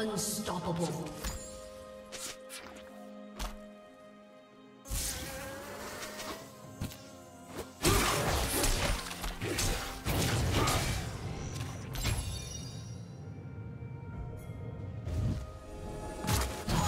Unstoppable.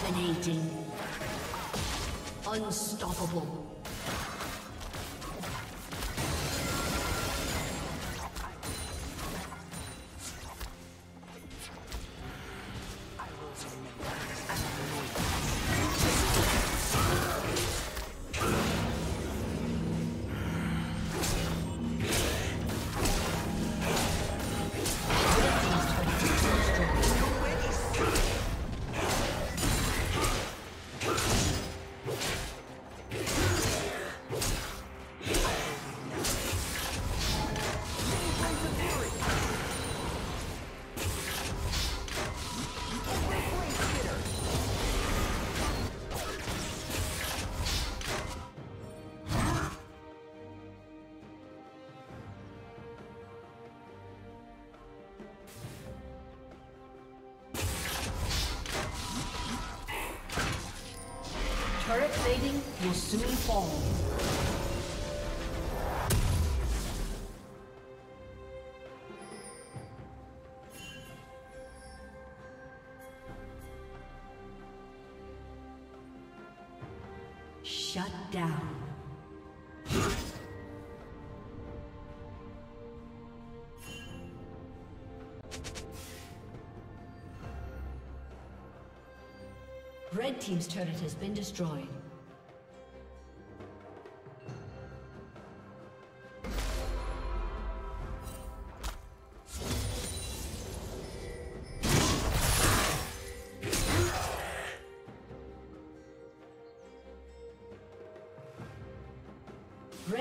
Dominating. Unstoppable. Soon fall. Shut down. Red Team's turret has been destroyed.